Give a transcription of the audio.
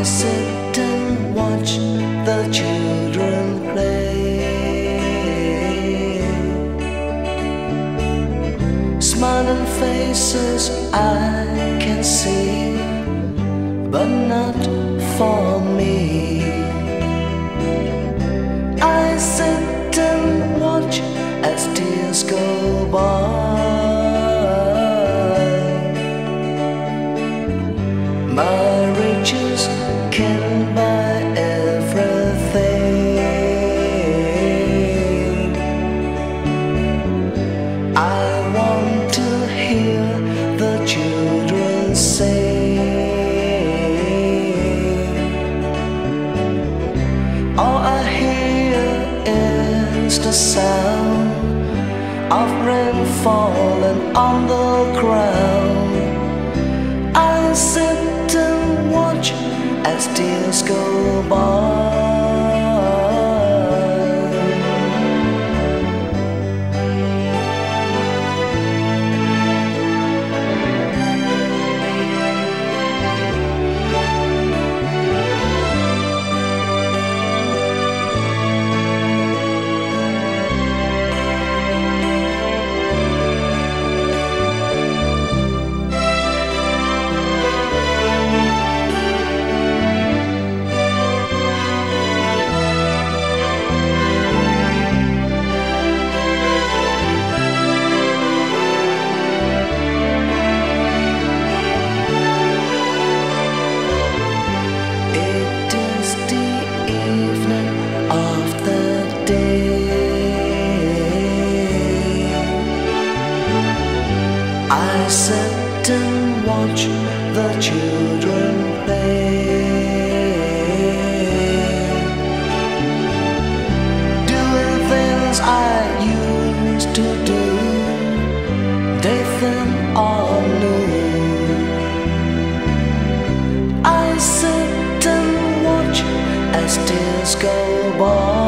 I sit and watch the children play. Smiling faces I can see, but not for me. against the sound of rain falling on the ground. I sit and watch as tears go by. I sit and watch the children play, doing things I used to do. They think all new. I sit and watch as tears go by.